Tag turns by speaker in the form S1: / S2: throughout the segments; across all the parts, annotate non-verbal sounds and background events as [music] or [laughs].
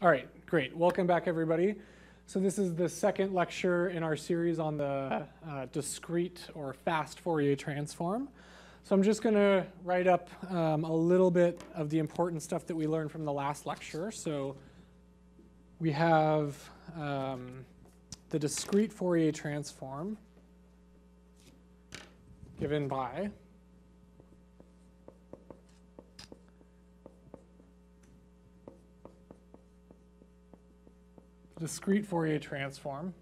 S1: All right, great. Welcome back, everybody. So this is the second lecture in our series on the uh, discrete or fast Fourier transform. So I'm just going to write up um, a little bit of the important stuff that we learned from the last lecture. So we have um, the discrete Fourier transform given by discrete Fourier transform.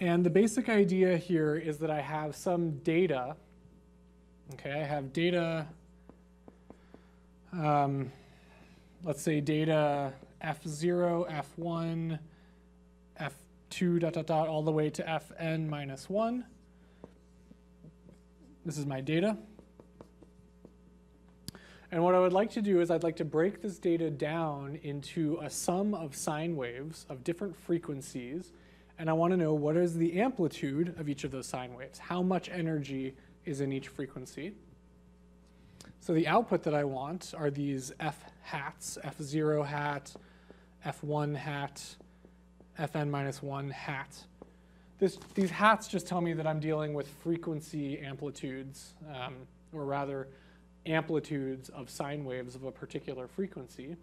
S1: And the basic idea here is that I have some data. Okay, I have data, um, let's say data f0, f1, f2, dot, dot, dot, all the way to fn minus 1. This is my data. And what I would like to do is I'd like to break this data down into a sum of sine waves of different frequencies. And I want to know what is the amplitude of each of those sine waves. How much energy is in each frequency. So the output that I want are these f hats, f0 hat, f1 hat, fn minus 1 hat. This, these hats just tell me that I'm dealing with frequency amplitudes, um, or rather amplitudes of sine waves of a particular frequency.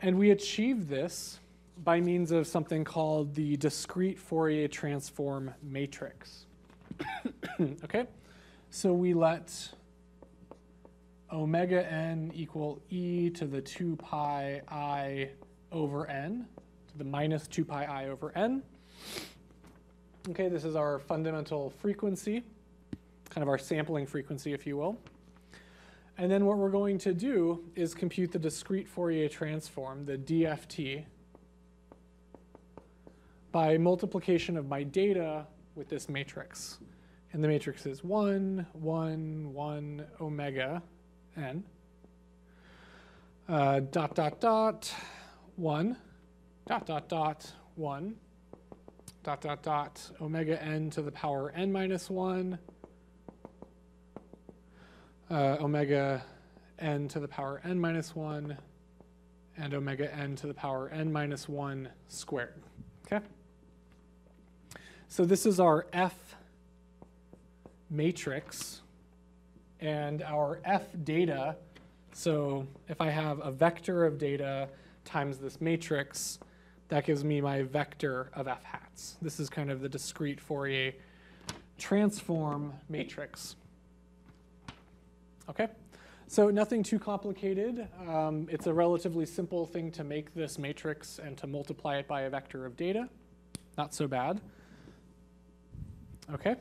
S1: And we achieve this by means of something called the discrete Fourier transform matrix. [coughs] okay, so we let omega n equal e to the 2 pi i over n, to the minus 2 pi i over n. Okay, this is our fundamental frequency kind of our sampling frequency, if you will. And then what we're going to do is compute the discrete Fourier transform, the DFT, by multiplication of my data with this matrix. And the matrix is 1, 1, 1, omega n, uh, dot, dot, dot, 1, dot, dot, dot, 1, dot, dot, dot, omega n to the power n minus 1, uh, omega n to the power n minus 1 and omega n to the power n minus 1 squared. Okay? So this is our F matrix and our F data. So if I have a vector of data times this matrix, that gives me my vector of F hats. This is kind of the discrete Fourier transform matrix. Okay, so nothing too complicated. Um, it's a relatively simple thing to make this matrix and to multiply it by a vector of data. Not so bad. Okay.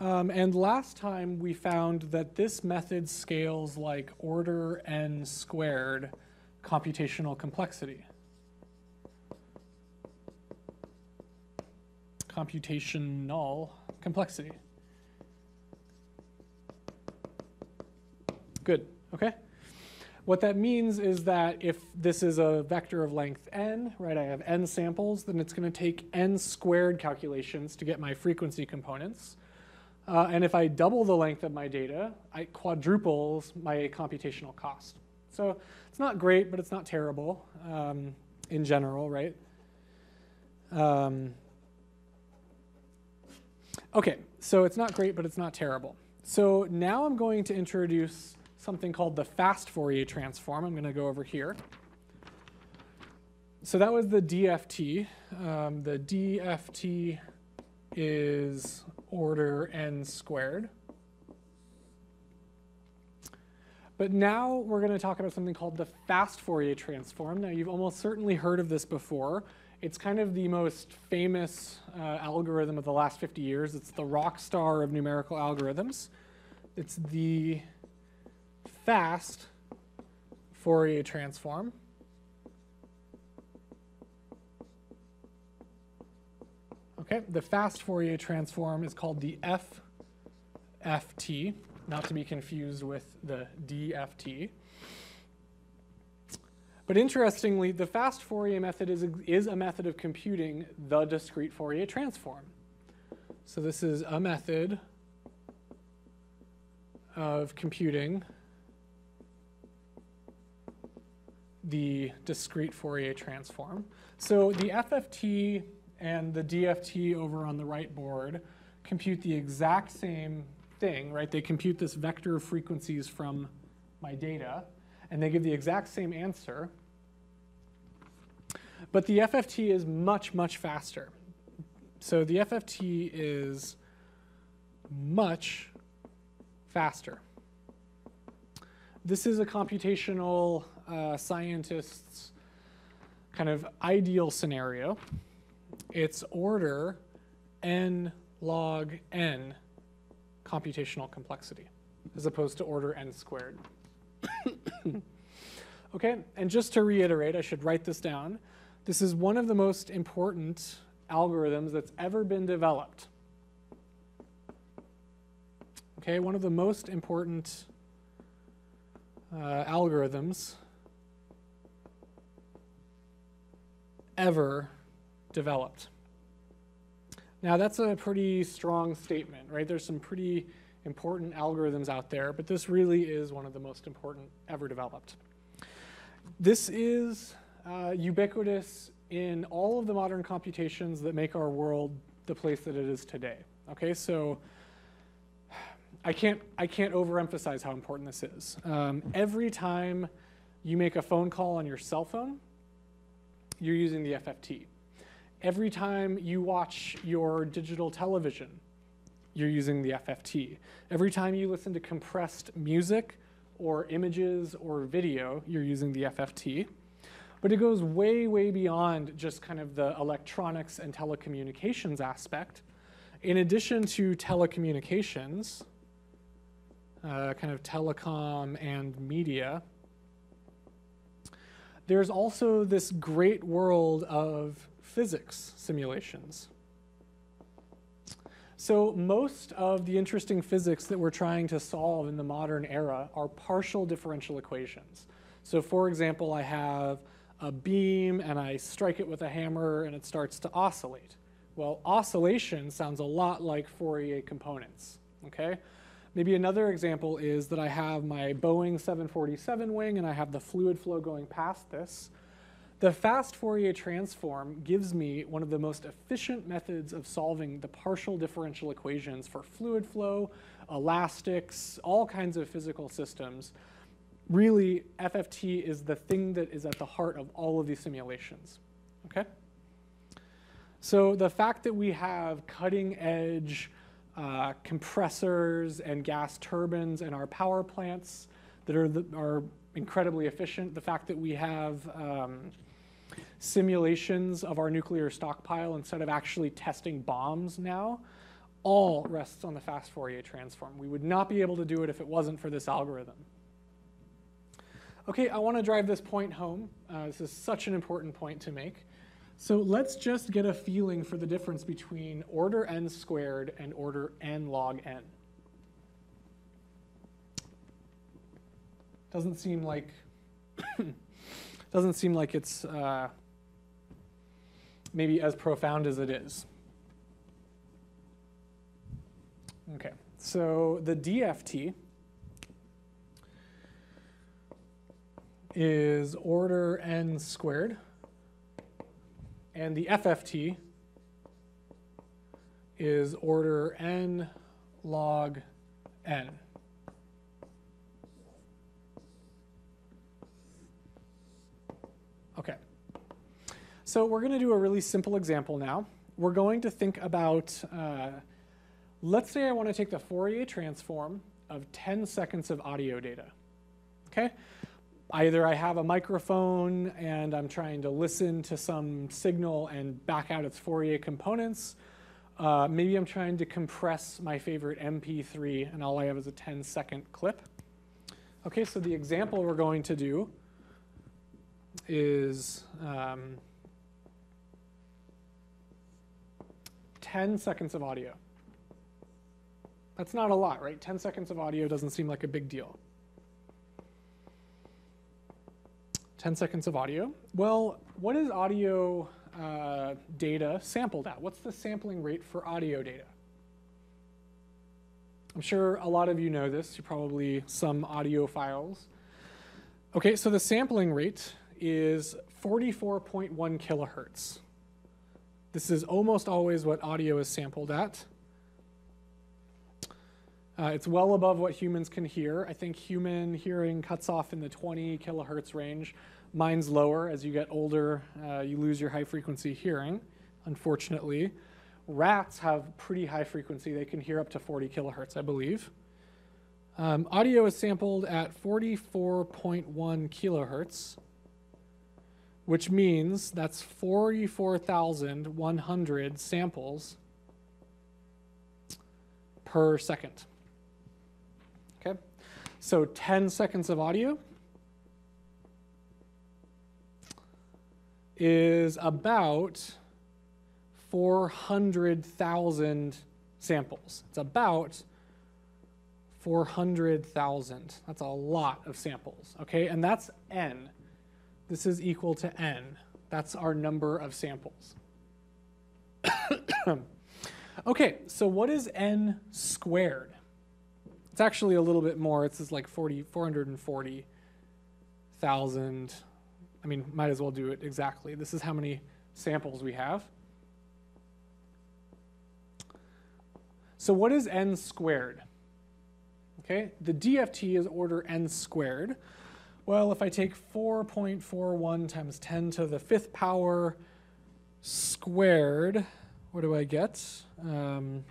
S1: Um, and last time we found that this method scales like order n squared computational complexity. Computational complexity. Good, okay? What that means is that if this is a vector of length n, right, I have n samples, then it's going to take n squared calculations to get my frequency components. Uh, and if I double the length of my data, it quadruples my computational cost. So it's not great, but it's not terrible um, in general, right? Um, okay, so it's not great, but it's not terrible. So now I'm going to introduce something called the fast Fourier transform. I'm going to go over here. So that was the DFT. Um, the DFT is order n squared. But now we're going to talk about something called the fast Fourier transform. Now you've almost certainly heard of this before. It's kind of the most famous uh, algorithm of the last 50 years. It's the rock star of numerical algorithms. It's the fast Fourier transform. Okay, the fast Fourier transform is called the FFT, not to be confused with the DFT. But interestingly, the fast Fourier method is, is a method of computing the discrete Fourier transform. So this is a method of computing the discrete Fourier transform. So the FFT and the DFT over on the right board compute the exact same thing, right? They compute this vector of frequencies from my data, and they give the exact same answer. But the FFT is much, much faster. So the FFT is much faster. This is a computational uh, scientist's kind of ideal scenario. It's order n log n computational complexity, as opposed to order n squared. [coughs] okay, and just to reiterate, I should write this down. This is one of the most important algorithms that's ever been developed. Okay, one of the most important uh, algorithms ever developed. Now, that's a pretty strong statement, right? There's some pretty important algorithms out there, but this really is one of the most important ever developed. This is uh, ubiquitous in all of the modern computations that make our world the place that it is today. Okay, so I can't, I can't overemphasize how important this is. Um, every time you make a phone call on your cell phone, you're using the FFT. Every time you watch your digital television, you're using the FFT. Every time you listen to compressed music or images or video, you're using the FFT. But it goes way, way beyond just kind of the electronics and telecommunications aspect. In addition to telecommunications, uh, kind of telecom and media, there's also this great world of physics simulations. So most of the interesting physics that we're trying to solve in the modern era are partial differential equations. So for example, I have a beam and I strike it with a hammer and it starts to oscillate. Well, oscillation sounds a lot like Fourier components, okay? Maybe another example is that I have my Boeing 747 wing and I have the fluid flow going past this. The fast Fourier transform gives me one of the most efficient methods of solving the partial differential equations for fluid flow, elastics, all kinds of physical systems. Really, FFT is the thing that is at the heart of all of these simulations, okay? So the fact that we have cutting edge uh, compressors and gas turbines in our power plants that are, the, are incredibly efficient. The fact that we have um, simulations of our nuclear stockpile instead of actually testing bombs now all rests on the fast Fourier transform. We would not be able to do it if it wasn't for this algorithm. Okay, I want to drive this point home. Uh, this is such an important point to make. So let's just get a feeling for the difference between order n squared and order n log n. Doesn't seem like [coughs] doesn't seem like it's uh, maybe as profound as it is. Okay, so the DFT is order n squared. And the FFT is order n log n. Okay. So we're going to do a really simple example now. We're going to think about, uh, let's say I want to take the Fourier transform of 10 seconds of audio data. Okay? Either I have a microphone and I'm trying to listen to some signal and back out its Fourier components. Uh, maybe I'm trying to compress my favorite MP3 and all I have is a 10 second clip. Okay, so the example we're going to do is um, 10 seconds of audio. That's not a lot, right? 10 seconds of audio doesn't seem like a big deal. 10 seconds of audio. Well, what is audio uh, data sampled at? What's the sampling rate for audio data? I'm sure a lot of you know this. You're probably some audio files. Okay, so the sampling rate is 44.1 kilohertz. This is almost always what audio is sampled at. Uh, it's well above what humans can hear. I think human hearing cuts off in the 20 kilohertz range. Mine's lower. As you get older, uh, you lose your high frequency hearing, unfortunately. Rats have pretty high frequency. They can hear up to 40 kilohertz, I believe. Um, audio is sampled at 44.1 kilohertz, which means that's 44,100 samples per second. So 10 seconds of audio is about 400,000 samples. It's about 400,000. That's a lot of samples, okay? And that's n. This is equal to n. That's our number of samples. [coughs] okay, so what is n squared? It's actually a little bit more. It's just like 40, 440,000. I mean, might as well do it exactly. This is how many samples we have. So what is n squared? Okay, the DFT is order n squared. Well, if I take 4.41 times 10 to the fifth power squared, what do I get? Um,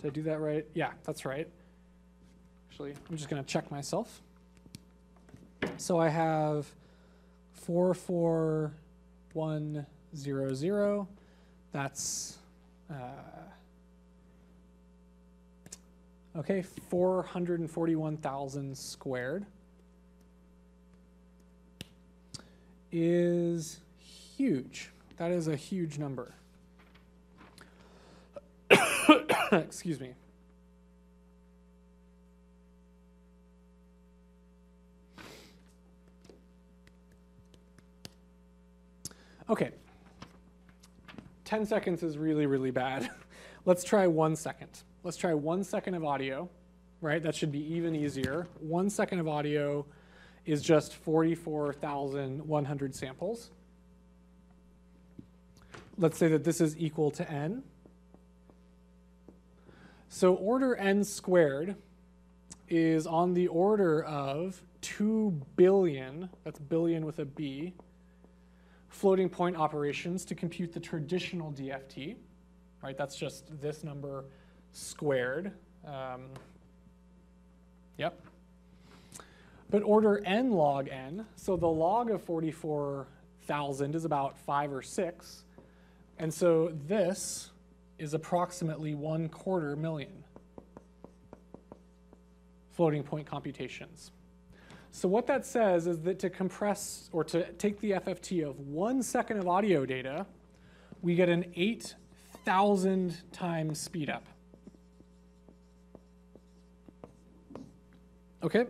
S1: did I do that right? Yeah, that's right. Actually, I'm just going to check myself. So I have 44100. That's uh, okay, 441,000 squared is huge. That is a huge number. [coughs] [coughs] Excuse me. Okay. 10 seconds is really, really bad. [laughs] Let's try one second. Let's try one second of audio, right? That should be even easier. One second of audio is just 44,100 samples. Let's say that this is equal to n. So order n squared is on the order of 2 billion, that's billion with a B, floating point operations to compute the traditional DFT, right? That's just this number squared. Um, yep. But order n log n, so the log of 44,000 is about 5 or 6. And so this is approximately 1 quarter million floating point computations. So what that says is that to compress or to take the FFT of one second of audio data, we get an 8,000 times speed up. Okay?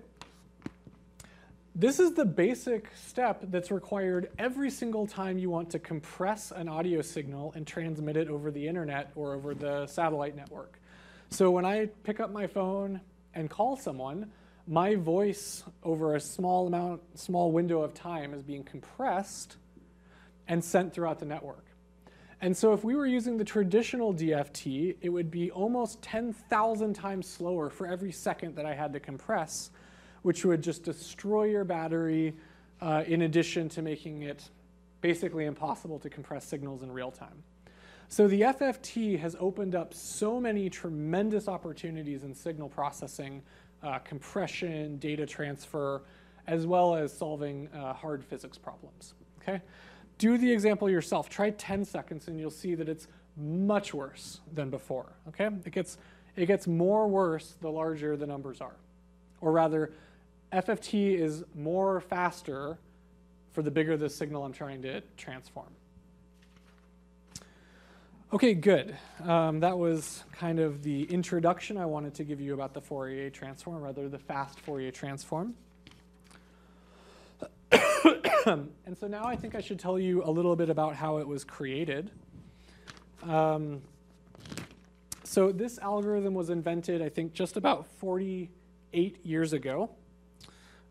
S1: This is the basic step that's required every single time you want to compress an audio signal and transmit it over the internet or over the satellite network. So when I pick up my phone and call someone, my voice over a small amount, small window of time is being compressed and sent throughout the network. And so if we were using the traditional DFT, it would be almost 10,000 times slower for every second that I had to compress, which would just destroy your battery uh, in addition to making it basically impossible to compress signals in real time. So the FFT has opened up so many tremendous opportunities in signal processing uh, compression, data transfer, as well as solving uh, hard physics problems. Okay? Do the example yourself. Try 10 seconds and you'll see that it's much worse than before. Okay? It gets, it gets more worse the larger the numbers are. Or rather, FFT is more faster for the bigger the signal I'm trying to transform. Okay, good. Um, that was kind of the introduction I wanted to give you about the Fourier transform, rather the fast Fourier transform. [coughs] and so now I think I should tell you a little bit about how it was created. Um, so this algorithm was invented, I think, just about 48 years ago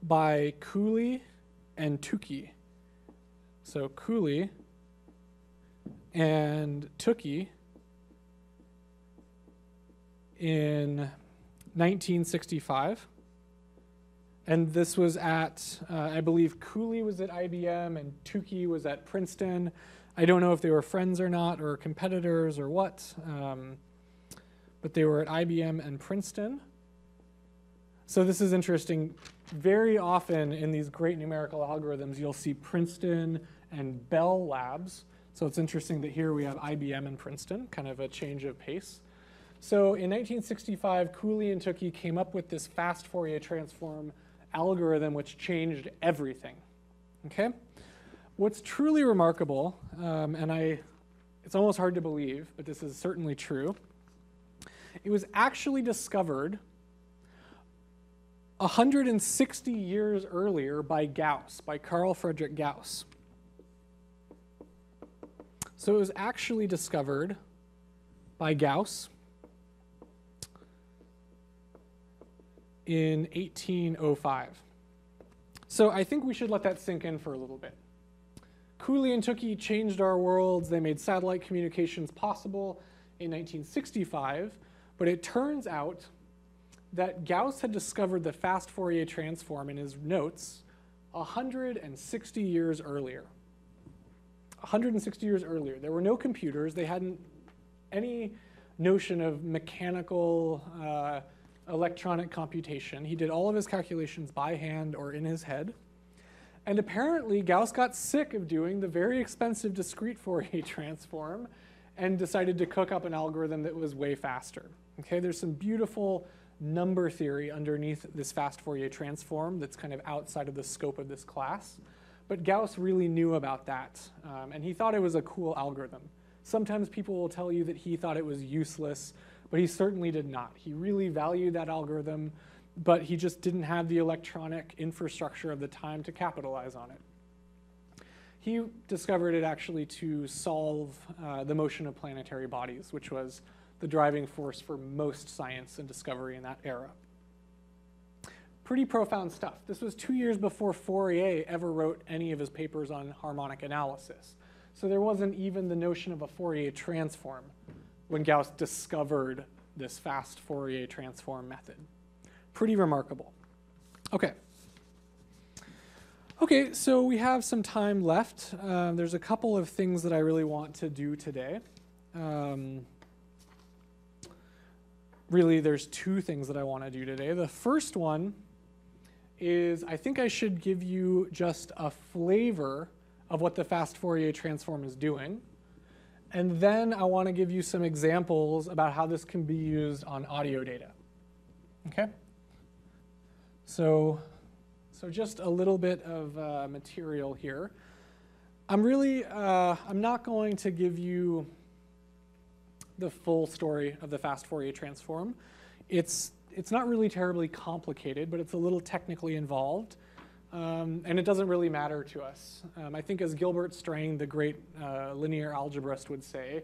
S1: by Cooley and Tukey. So Cooley and Tukey in 1965. And this was at, uh, I believe Cooley was at IBM and Tukey was at Princeton. I don't know if they were friends or not, or competitors or what, um, but they were at IBM and Princeton. So this is interesting. Very often in these great numerical algorithms, you'll see Princeton and Bell Labs. So it's interesting that here we have IBM and Princeton, kind of a change of pace. So in 1965, Cooley and Tukey came up with this fast Fourier transform algorithm which changed everything. Okay? What's truly remarkable, um, and I, it's almost hard to believe, but this is certainly true, it was actually discovered 160 years earlier by Gauss, by Carl Friedrich Gauss. So it was actually discovered by Gauss in 1805. So I think we should let that sink in for a little bit. Cooley and Tukey changed our worlds. They made satellite communications possible in 1965, but it turns out that Gauss had discovered the fast Fourier transform in his notes 160 years earlier. 160 years earlier. There were no computers. They hadn't any notion of mechanical uh, electronic computation. He did all of his calculations by hand or in his head. And apparently, Gauss got sick of doing the very expensive discrete Fourier [laughs] transform and decided to cook up an algorithm that was way faster. Okay, there's some beautiful number theory underneath this fast Fourier transform that's kind of outside of the scope of this class. But Gauss really knew about that, um, and he thought it was a cool algorithm. Sometimes people will tell you that he thought it was useless but he certainly did not. He really valued that algorithm, but he just didn't have the electronic infrastructure of the time to capitalize on it. He discovered it actually to solve uh, the motion of planetary bodies, which was the driving force for most science and discovery in that era. Pretty profound stuff. This was two years before Fourier ever wrote any of his papers on harmonic analysis. So there wasn't even the notion of a Fourier transform when Gauss discovered this fast Fourier transform method. Pretty remarkable. Okay. Okay, so we have some time left. Uh, there's a couple of things that I really want to do today. Um, really, there's two things that I want to do today. The first one is I think I should give you just a flavor of what the fast Fourier transform is doing. And then I want to give you some examples about how this can be used on audio data. Okay? So, so just a little bit of uh, material here. I'm really, uh, I'm not going to give you the full story of the fast Fourier transform. It's, it's not really terribly complicated, but it's a little technically involved. Um, and it doesn't really matter to us. Um, I think as Gilbert Strang, the great uh, linear algebraist would say,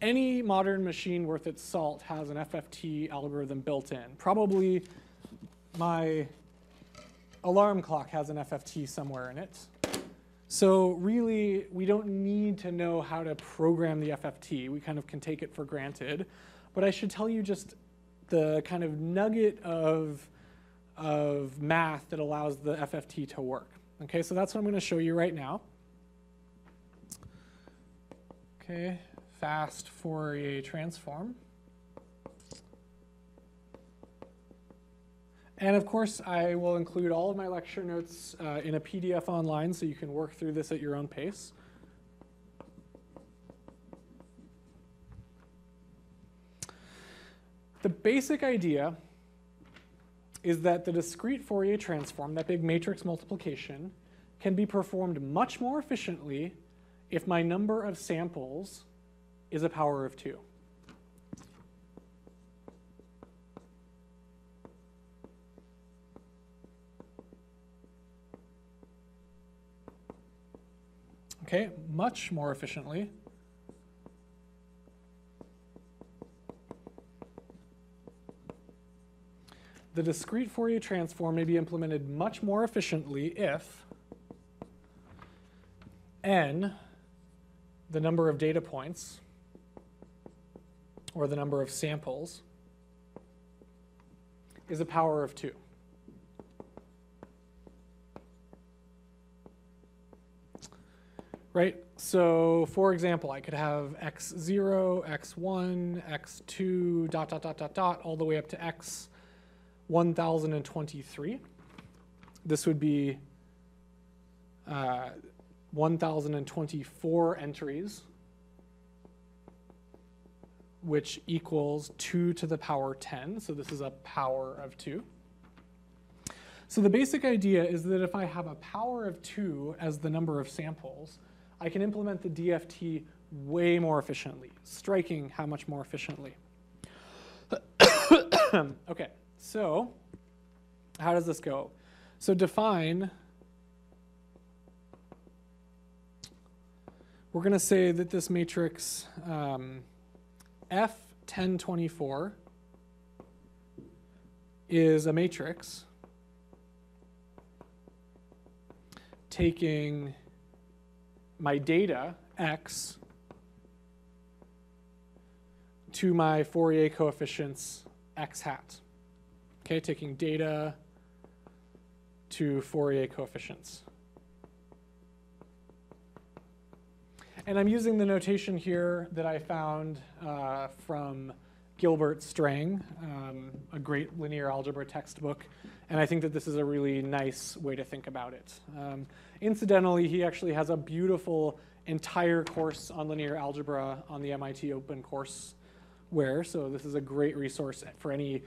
S1: any modern machine worth its salt has an FFT algorithm built in. Probably my alarm clock has an FFT somewhere in it. So really, we don't need to know how to program the FFT. We kind of can take it for granted. But I should tell you just the kind of nugget of of math that allows the FFT to work. Okay, so that's what I'm going to show you right now. Okay, fast Fourier transform. And of course, I will include all of my lecture notes uh, in a PDF online so you can work through this at your own pace. The basic idea is that the discrete Fourier transform, that big matrix multiplication, can be performed much more efficiently if my number of samples is a power of 2. Okay, much more efficiently the discrete Fourier transform may be implemented much more efficiently if n, the number of data points, or the number of samples, is a power of 2. Right? So, for example, I could have x0, x1, x2, dot, dot, dot, dot, dot, all the way up to x 1023. This would be uh, 1024 entries, which equals 2 to the power 10. So this is a power of 2. So the basic idea is that if I have a power of 2 as the number of samples, I can implement the DFT way more efficiently, striking how much more efficiently. [coughs] okay, so how does this go? So define, we're going to say that this matrix um, F1024 is a matrix taking my data, x, to my Fourier coefficients, x hat. Okay, taking data to Fourier coefficients. And I'm using the notation here that I found uh, from Gilbert Strang, um, a great linear algebra textbook. And I think that this is a really nice way to think about it. Um, incidentally, he actually has a beautiful entire course on linear algebra on the MIT Open Courseware. So this is a great resource for any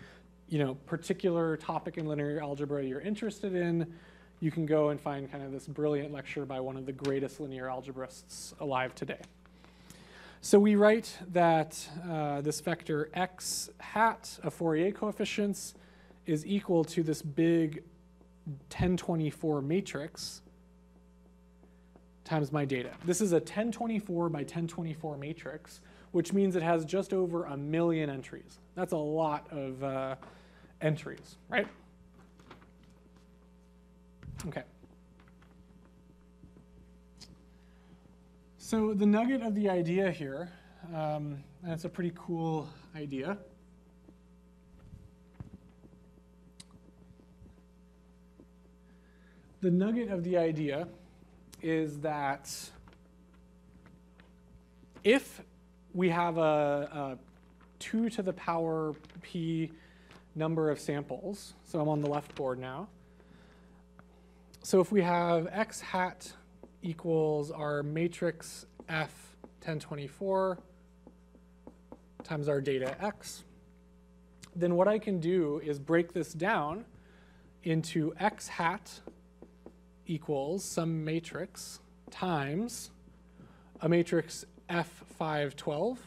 S1: you know, particular topic in linear algebra you're interested in. You can go and find kind of this brilliant lecture by one of the greatest linear algebraists alive today. So we write that uh, this vector x hat of Fourier coefficients is equal to this big 1024 matrix times my data. This is a 1024 by 1024 matrix, which means it has just over a million entries. That's a lot of uh, entries, right? Okay. So the nugget of the idea here, um, and it's a pretty cool idea. The nugget of the idea is that if we have a, a 2 to the power p number of samples, so I'm on the left board now. So if we have x hat equals our matrix F 1024 times our data x, then what I can do is break this down into x hat equals some matrix times a matrix F512,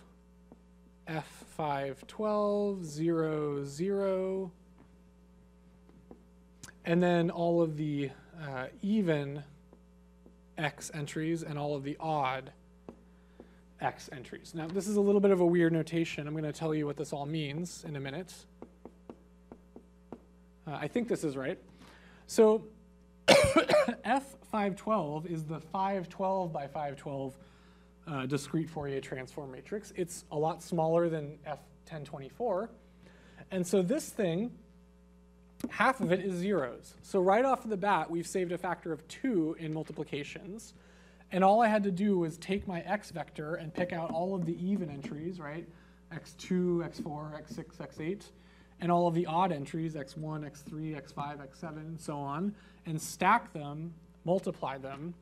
S1: F512, 0, 0, and then all of the uh, even x entries and all of the odd x entries. Now, this is a little bit of a weird notation. I'm going to tell you what this all means in a minute. Uh, I think this is right. So [coughs] F512 is the 512 by 512 uh, discrete Fourier transform matrix. It's a lot smaller than F1024. And so this thing, half of it is zeros. So right off the bat, we've saved a factor of 2 in multiplications. And all I had to do was take my x vector and pick out all of the even entries, right? x2, x4, x6, x8, and all of the odd entries, x1, x3, x5, x7, and so on, and stack them, multiply them,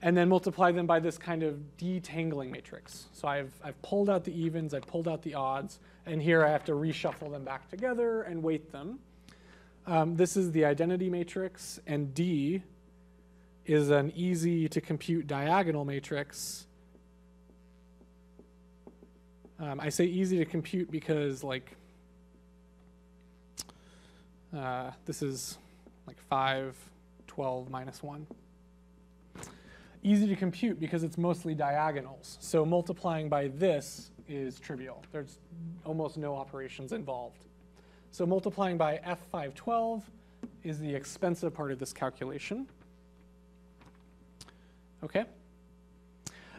S1: and then multiply them by this kind of detangling matrix. So I've, I've pulled out the evens, I've pulled out the odds, and here I have to reshuffle them back together and weight them. Um, this is the identity matrix, and D is an easy to compute diagonal matrix. Um, I say easy to compute because like uh, this is like 5, 12 minus 1 easy to compute because it's mostly diagonals. So multiplying by this is trivial. There's almost no operations involved. So multiplying by F512 is the expensive part of this calculation. Okay,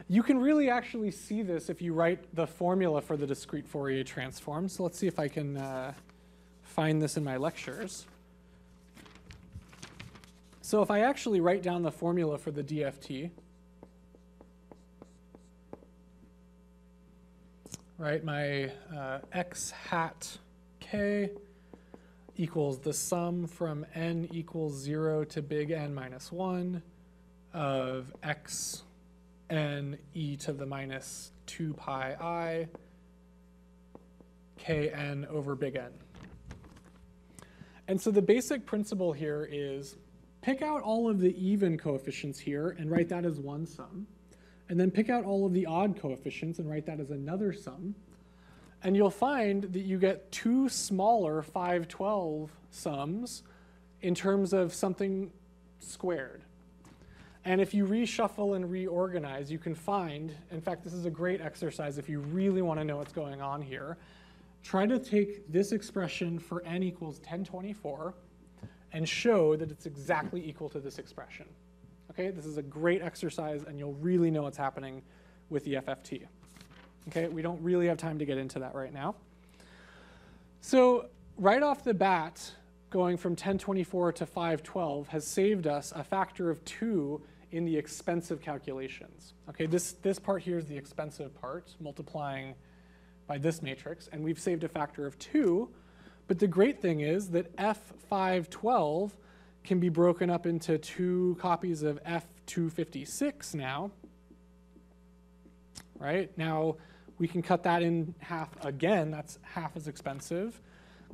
S1: You can really actually see this if you write the formula for the discrete Fourier transform. So let's see if I can uh, find this in my lectures. So if I actually write down the formula for the DFT, right, my uh, x hat k equals the sum from n equals 0 to big N minus 1 of x n e to the minus 2 pi i k n over big N. And so the basic principle here is pick out all of the even coefficients here and write that as one sum. And then pick out all of the odd coefficients and write that as another sum. And you'll find that you get two smaller 512 sums in terms of something squared. And if you reshuffle and reorganize, you can find, in fact, this is a great exercise if you really want to know what's going on here. Try to take this expression for n equals 1024 and show that it's exactly equal to this expression. Okay, this is a great exercise and you'll really know what's happening with the FFT. Okay, we don't really have time to get into that right now. So right off the bat, going from 1024 to 512 has saved us a factor of two in the expensive calculations. Okay, this, this part here is the expensive part, multiplying by this matrix, and we've saved a factor of two. But the great thing is that F512 can be broken up into two copies of F256 now. Right? Now, we can cut that in half again. That's half as expensive.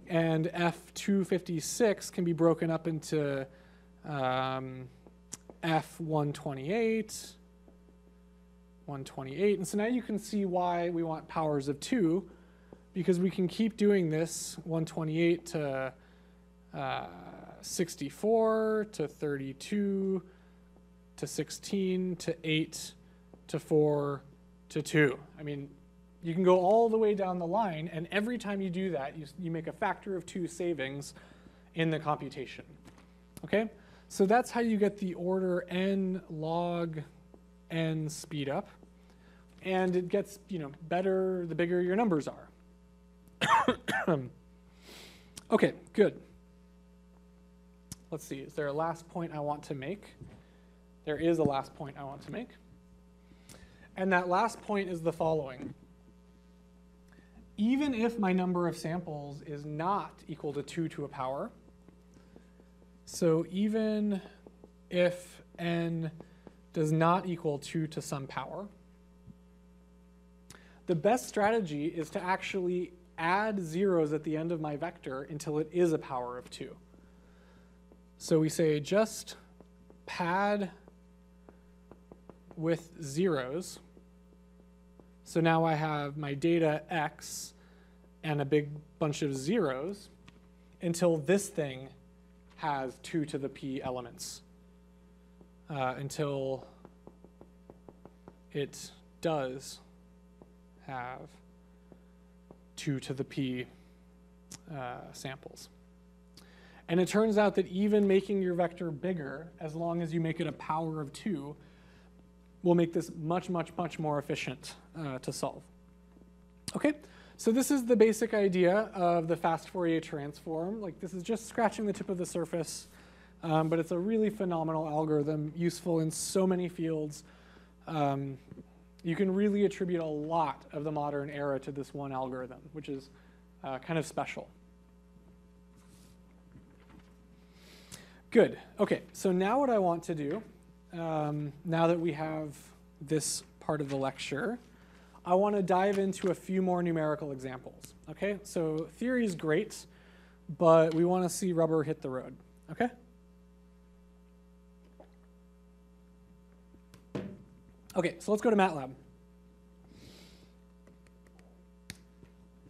S1: And F256 can be broken up into um, F128, 128. And so now you can see why we want powers of 2, because we can keep doing this 128 to uh, 64 to 32 to 16 to 8 to 4 to 2. I mean, you can go all the way down the line, and every time you do that, you, you make a factor of two savings in the computation. Okay? So that's how you get the order n log n speed up. And it gets, you know, better the bigger your numbers are. [coughs] okay, good. Let's see, is there a last point I want to make? There is a last point I want to make. And that last point is the following even if my number of samples is not equal to 2 to a power, so even if n does not equal 2 to some power, the best strategy is to actually add zeros at the end of my vector until it is a power of 2. So we say just pad with zeros so now I have my data x and a big bunch of zeros until this thing has 2 to the p elements. Uh, until it does have 2 to the p uh, samples. And it turns out that even making your vector bigger, as long as you make it a power of 2, will make this much, much, much more efficient uh, to solve. Okay, so this is the basic idea of the fast Fourier transform. Like this is just scratching the tip of the surface, um, but it's a really phenomenal algorithm, useful in so many fields. Um, you can really attribute a lot of the modern era to this one algorithm, which is uh, kind of special. Good. Okay, so now what I want to do um, now that we have this part of the lecture, I want to dive into a few more numerical examples. Okay, so theory is great, but we want to see rubber hit the road. Okay? Okay, so let's go to MATLAB.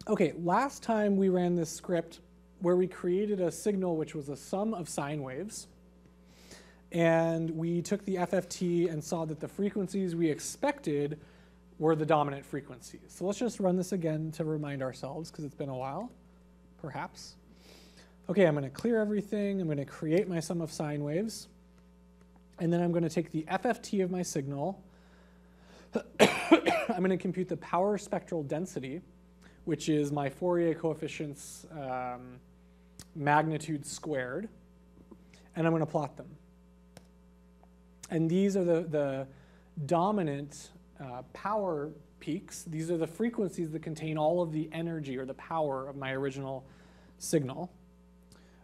S1: Okay, last time we ran this script where we created a signal which was a sum of sine waves and we took the FFT and saw that the frequencies we expected were the dominant frequencies. So let's just run this again to remind ourselves, because it's been a while, perhaps. Okay, I'm going to clear everything. I'm going to create my sum of sine waves. And then I'm going to take the FFT of my signal, [coughs] I'm going to compute the power spectral density, which is my Fourier coefficients um, magnitude squared, and I'm going to plot them. And these are the, the dominant uh, power peaks. These are the frequencies that contain all of the energy or the power of my original signal,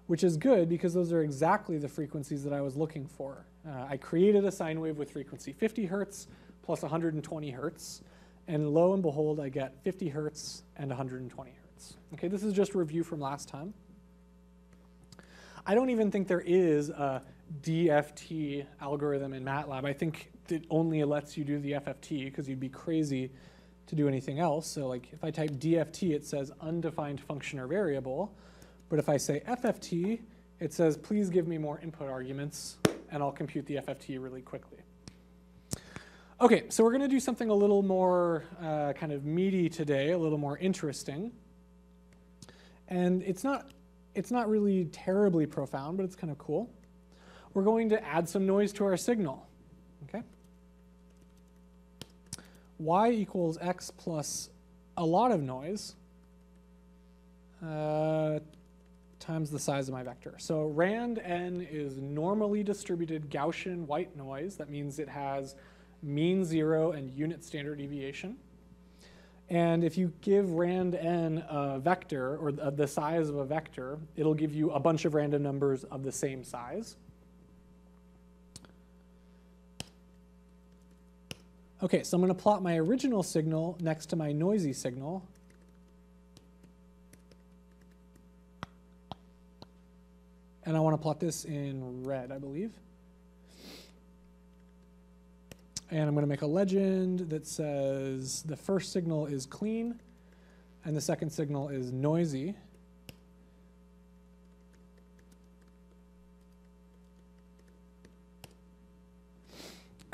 S1: which is good because those are exactly the frequencies that I was looking for. Uh, I created a sine wave with frequency 50 hertz plus 120 hertz, and lo and behold, I get 50 hertz and 120 hertz. Okay, this is just review from last time. I don't even think there is a DFT algorithm in MATLAB. I think it only lets you do the FFT because you'd be crazy to do anything else. So like if I type DFT, it says undefined function or variable. But if I say FFT, it says please give me more input arguments and I'll compute the FFT really quickly. Okay, so we're going to do something a little more uh, kind of meaty today, a little more interesting. And it's not it's not really terribly profound, but it's kind of cool. We're going to add some noise to our signal. Okay? y equals x plus a lot of noise uh, times the size of my vector. So rand n is normally distributed Gaussian white noise. That means it has mean zero and unit standard deviation. And if you give rand n a vector, or the size of a vector, it'll give you a bunch of random numbers of the same size. Okay, so I'm going to plot my original signal next to my noisy signal. And I want to plot this in red, I believe. And I'm going to make a legend that says the first signal is clean and the second signal is noisy.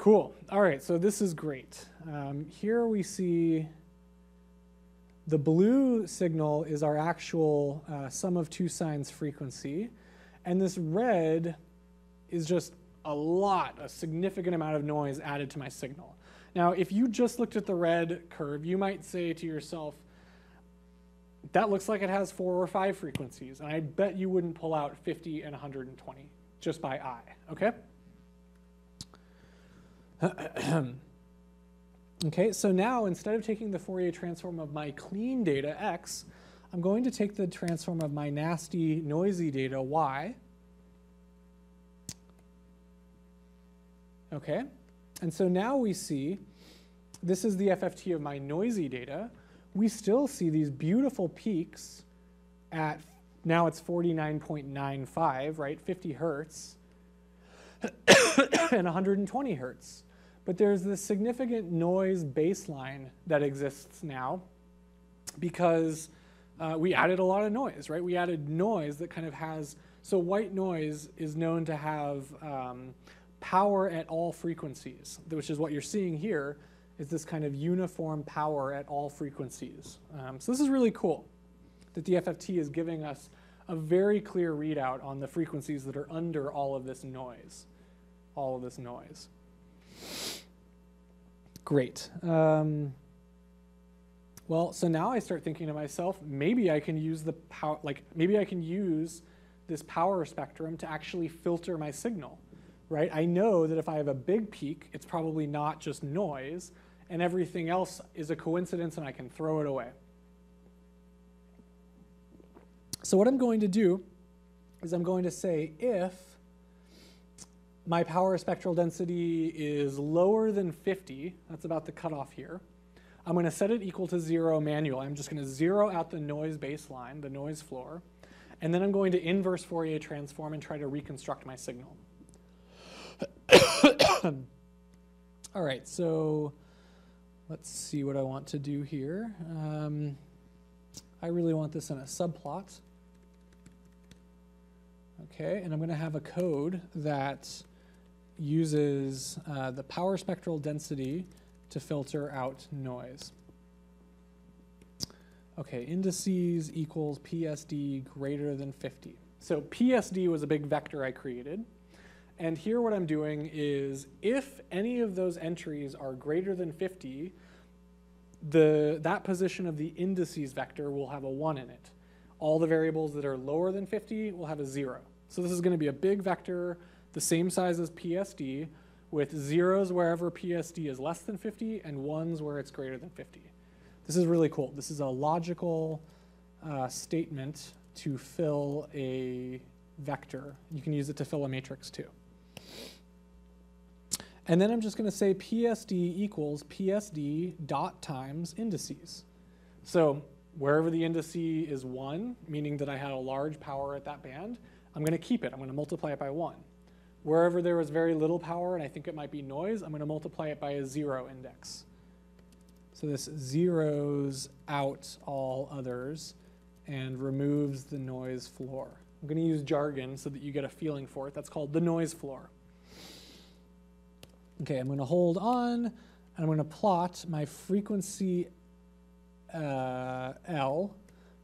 S1: Cool. All right, so this is great. Um, here we see the blue signal is our actual uh, sum of two sines frequency, and this red is just a lot, a significant amount of noise added to my signal. Now, if you just looked at the red curve, you might say to yourself, that looks like it has four or five frequencies, and I bet you wouldn't pull out 50 and 120 just by eye, okay? [coughs] okay, so now instead of taking the Fourier transform of my clean data, x, I'm going to take the transform of my nasty, noisy data, y, Okay, and so now we see, this is the FFT of my noisy data. We still see these beautiful peaks at, now it's 49.95, right, 50 hertz, [coughs] and 120 hertz. But there's this significant noise baseline that exists now because uh, we added a lot of noise, right? We added noise that kind of has, so white noise is known to have um, power at all frequencies, which is what you're seeing here, is this kind of uniform power at all frequencies. Um, so this is really cool that the FFT is giving us a very clear readout on the frequencies that are under all of this noise, all of this noise. Great. Um, well, so now I start thinking to myself, maybe I can use the power, like maybe I can use this power spectrum to actually filter my signal right? I know that if I have a big peak, it's probably not just noise, and everything else is a coincidence and I can throw it away. So what I'm going to do is I'm going to say if my power spectral density is lower than 50, that's about the cutoff here, I'm going to set it equal to zero manually. I'm just going to zero out the noise baseline, the noise floor, and then I'm going to inverse Fourier transform and try to reconstruct my signal. [coughs] All right, so let's see what I want to do here. Um, I really want this in a subplot. Okay, and I'm going to have a code that uses uh, the power spectral density to filter out noise. Okay, indices equals PSD greater than 50. So PSD was a big vector I created. And here what I'm doing is if any of those entries are greater than 50, the, that position of the indices vector will have a 1 in it. All the variables that are lower than 50 will have a 0. So this is going to be a big vector the same size as PSD with zeros wherever PSD is less than 50 and ones where it's greater than 50. This is really cool. This is a logical uh, statement to fill a vector. You can use it to fill a matrix too. And then I'm just going to say PSD equals PSD dot times indices. So wherever the indice is 1, meaning that I had a large power at that band, I'm going to keep it. I'm going to multiply it by 1. Wherever there was very little power, and I think it might be noise, I'm going to multiply it by a 0 index. So this zeroes out all others and removes the noise floor. I'm going to use jargon so that you get a feeling for it. That's called the noise floor. Okay, I'm going to hold on, and I'm going to plot my frequency uh, L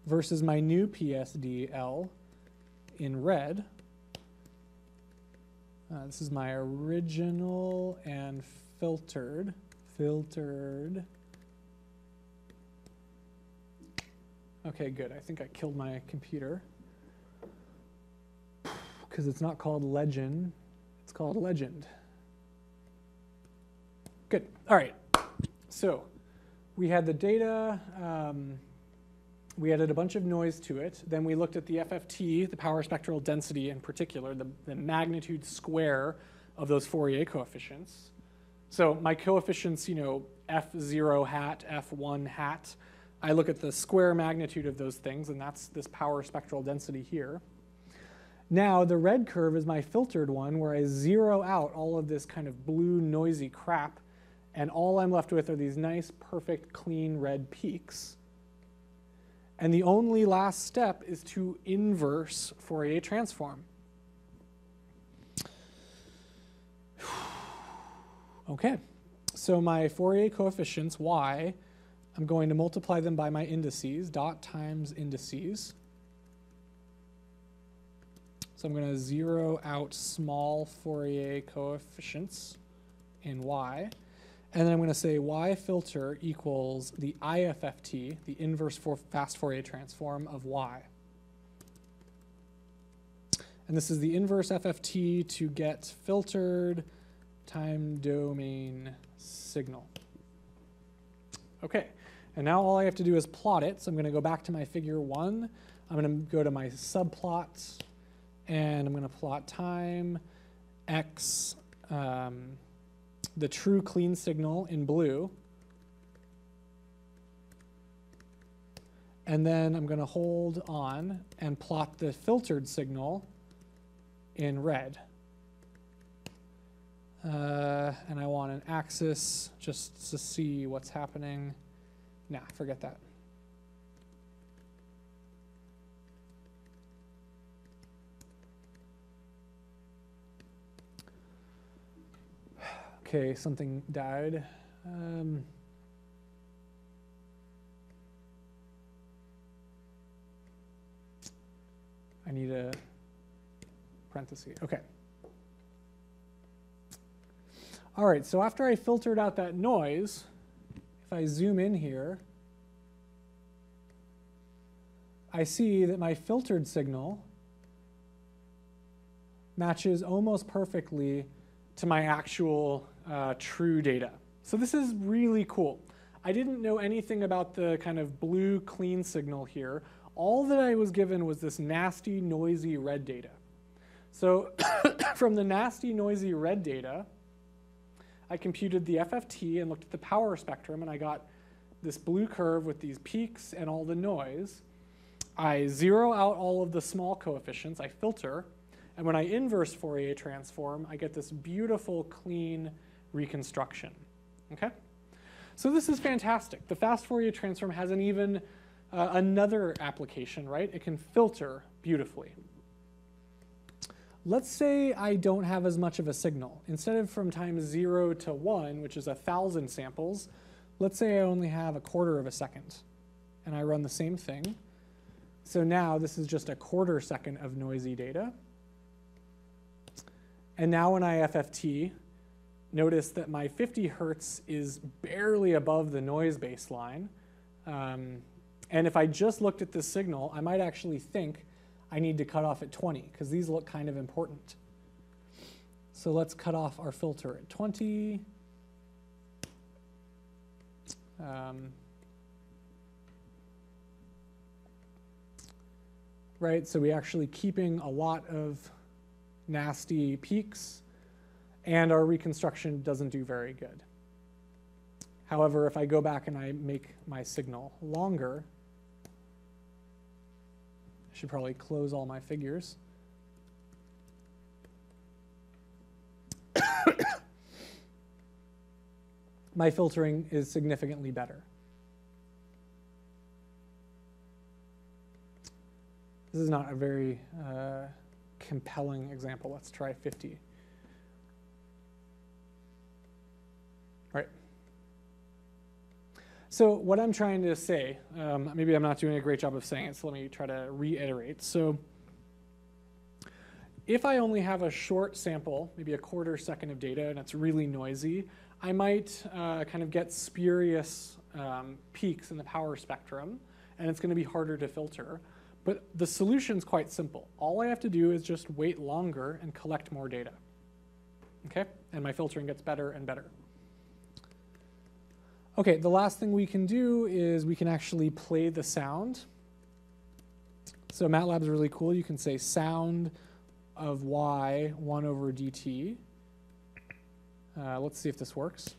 S1: versus my new PSD L in red. Uh, this is my original and filtered, filtered. Okay, good. I think I killed my computer [sighs] because it's not called legend, it's called legend. Good. All right. So we had the data. Um, we added a bunch of noise to it. Then we looked at the FFT, the power spectral density in particular, the, the magnitude square of those Fourier coefficients. So my coefficients, you know, F0 hat, F1 hat, I look at the square magnitude of those things, and that's this power spectral density here. Now, the red curve is my filtered one, where I zero out all of this kind of blue noisy crap and all I'm left with are these nice, perfect, clean red peaks. And the only last step is to inverse Fourier transform. [sighs] Okay, so my Fourier coefficients, y, I'm going to multiply them by my indices, dot times indices. So I'm going to zero out small Fourier coefficients in y. And then I'm going to say y filter equals the IFFT, the inverse for fast Fourier transform of y. And this is the inverse FFT to get filtered time domain signal. Okay, and now all I have to do is plot it. So I'm going to go back to my figure one. I'm going to go to my subplots, and I'm going to plot time x um, the true clean signal in blue. And then I'm going to hold on and plot the filtered signal in red. Uh, and I want an axis just to see what's happening. Nah, forget that. Okay, something died. Um, I need a parenthesis. Okay. All right, so after I filtered out that noise, if I zoom in here, I see that my filtered signal matches almost perfectly to my actual uh, true data. So this is really cool. I didn't know anything about the kind of blue clean signal here. All that I was given was this nasty, noisy red data. So [coughs] from the nasty, noisy red data, I computed the FFT and looked at the power spectrum, and I got this blue curve with these peaks and all the noise. I zero out all of the small coefficients, I filter, and when I inverse Fourier transform, I get this beautiful, clean reconstruction. Okay? So this is fantastic. The fast Fourier transform has an even uh, another application, right? It can filter beautifully. Let's say I don't have as much of a signal. Instead of from time 0 to 1, which is a 1,000 samples, let's say I only have a quarter of a second. And I run the same thing. So now this is just a quarter second of noisy data. And now when I FFT, notice that my 50 hertz is barely above the noise baseline. Um, and if I just looked at this signal, I might actually think I need to cut off at 20 because these look kind of important. So let's cut off our filter at 20. Um, right, so we're actually keeping a lot of nasty peaks, and our reconstruction doesn't do very good. However, if I go back and I make my signal longer, I should probably close all my figures. [coughs] my filtering is significantly better. This is not a very uh, compelling example. Let's try 50. All right. So what I'm trying to say, um, maybe I'm not doing a great job of saying it, so let me try to reiterate. So if I only have a short sample, maybe a quarter second of data, and it's really noisy, I might uh, kind of get spurious um, peaks in the power spectrum, and it's going to be harder to filter. But the solution's quite simple. All I have to do is just wait longer and collect more data. Okay? And my filtering gets better and better. Okay, the last thing we can do is we can actually play the sound. So MATLAB is really cool. You can say sound of y 1 over dt. Uh, let's see if this works.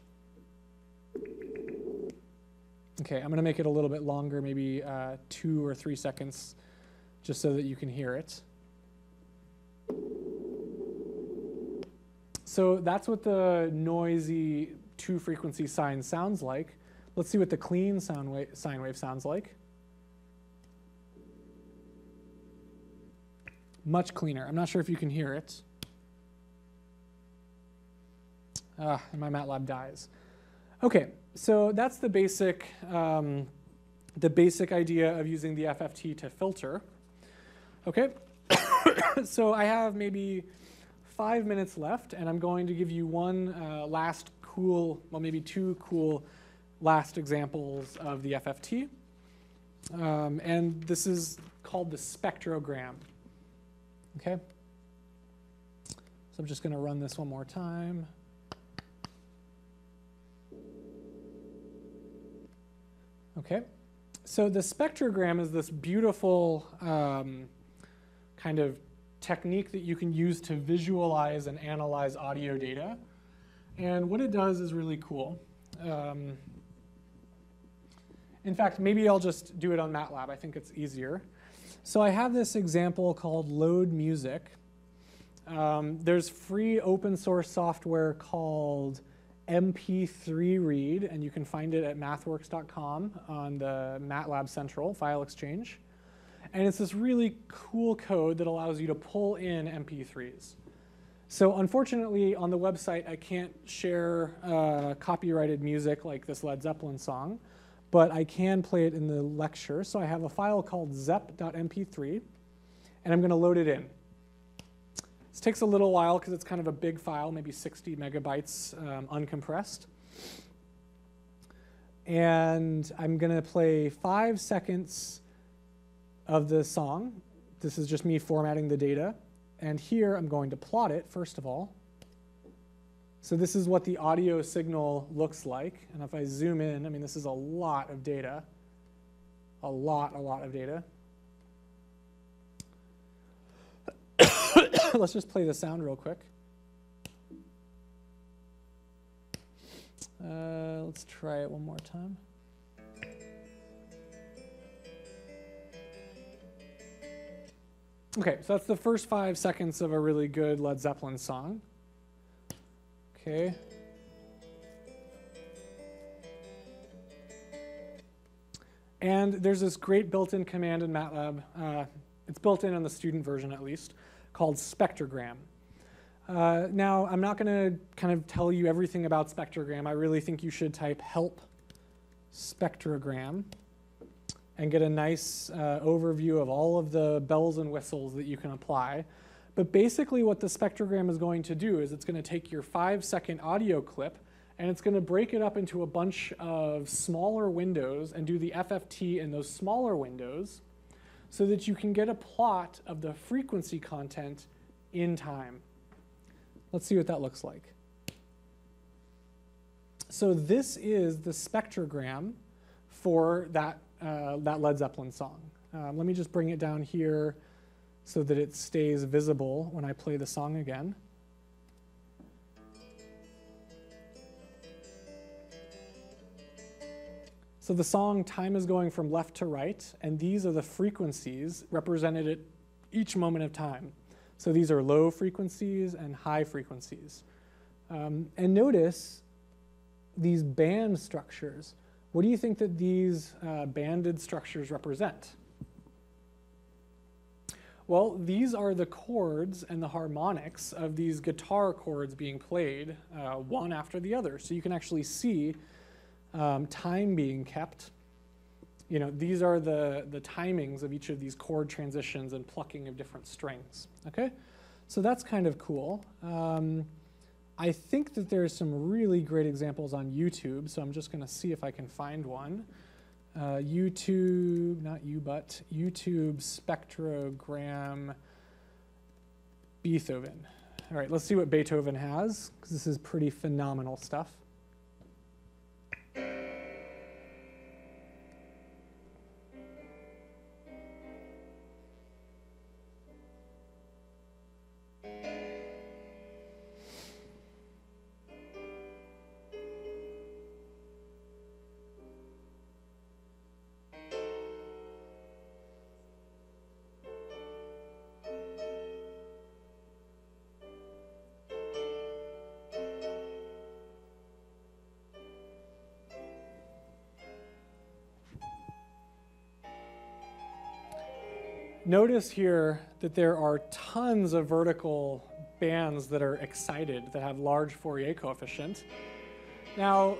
S1: Okay, I'm going to make it a little bit longer, maybe uh, two or three seconds, just so that you can hear it. So that's what the noisy two frequency sine sounds like. Let's see what the clean sound wave, sine wave sounds like. Much cleaner. I'm not sure if you can hear it. Ah, and my MATLAB dies. Okay, so that's the basic, um, the basic idea of using the FFT to filter. Okay, [coughs] so I have maybe five minutes left, and I'm going to give you one uh, last cool, well, maybe two cool last examples of the FFT. Um, and this is called the spectrogram. Okay? So I'm just going to run this one more time. Okay, so the spectrogram is this beautiful um, kind of technique that you can use to visualize and analyze audio data. And what it does is really cool. Um, in fact, maybe I'll just do it on MATLAB. I think it's easier. So I have this example called Load Music. Um, there's free open source software called MP3 Read, and you can find it at mathworks.com on the MATLAB Central file exchange. And it's this really cool code that allows you to pull in MP3s. So unfortunately, on the website, I can't share uh, copyrighted music like this Led Zeppelin song, but I can play it in the lecture. So I have a file called zep.mp3, and I'm going to load it in. This takes a little while because it's kind of a big file, maybe 60 megabytes um, uncompressed. And I'm going to play five seconds of the song. This is just me formatting the data. And here I'm going to plot it, first of all. So this is what the audio signal looks like. And if I zoom in, I mean, this is a lot of data. A lot, a lot of data. [coughs] Let's just play the sound real quick. Uh, let's try it one more time. Okay, so that's the first five seconds of a really good Led Zeppelin song. Okay. And there's this great built-in command in MATLAB. Uh, it's built in on the student version at least, called spectrogram. Uh, now, I'm not going to kind of tell you everything about spectrogram. I really think you should type help spectrogram and get a nice uh, overview of all of the bells and whistles that you can apply. But basically what the spectrogram is going to do is it's going to take your five second audio clip and it's going to break it up into a bunch of smaller windows and do the FFT in those smaller windows so that you can get a plot of the frequency content in time. Let's see what that looks like. So this is the spectrogram for that, uh, that Led Zeppelin song. Um, let me just bring it down here so that it stays visible when I play the song again. So the song Time is going from left to right, and these are the frequencies represented at each moment of time. So these are low frequencies and high frequencies. Um, and notice these band structures. What do you think that these uh, banded structures represent? Well, these are the chords and the harmonics of these guitar chords being played uh, one after the other. So you can actually see um, time being kept. You know, these are the, the timings of each of these chord transitions and plucking of different strings. Okay? So that's kind of cool. Um, I think that there's some really great examples on YouTube, so I'm just going to see if I can find one. Uh, YouTube, not you, but YouTube spectrogram Beethoven. All right, let's see what Beethoven has, because this is pretty phenomenal stuff. Notice here that there are tons of vertical bands that are excited, that have large Fourier coefficient. Now,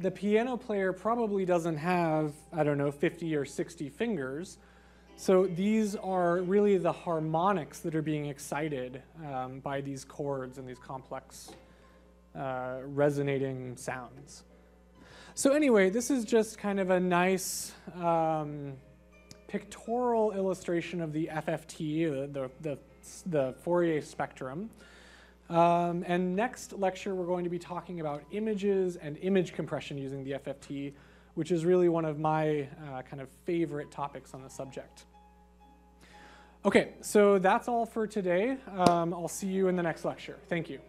S1: the piano player probably doesn't have, I don't know, 50 or 60 fingers. So these are really the harmonics that are being excited um, by these chords and these complex uh, resonating sounds. So anyway, this is just kind of a nice um, pictorial illustration of the FFT, the, the, the Fourier spectrum. Um, and next lecture, we're going to be talking about images and image compression using the FFT, which is really one of my uh, kind of favorite topics on the subject. Okay, so that's all for today. Um, I'll see you in the next lecture. Thank you.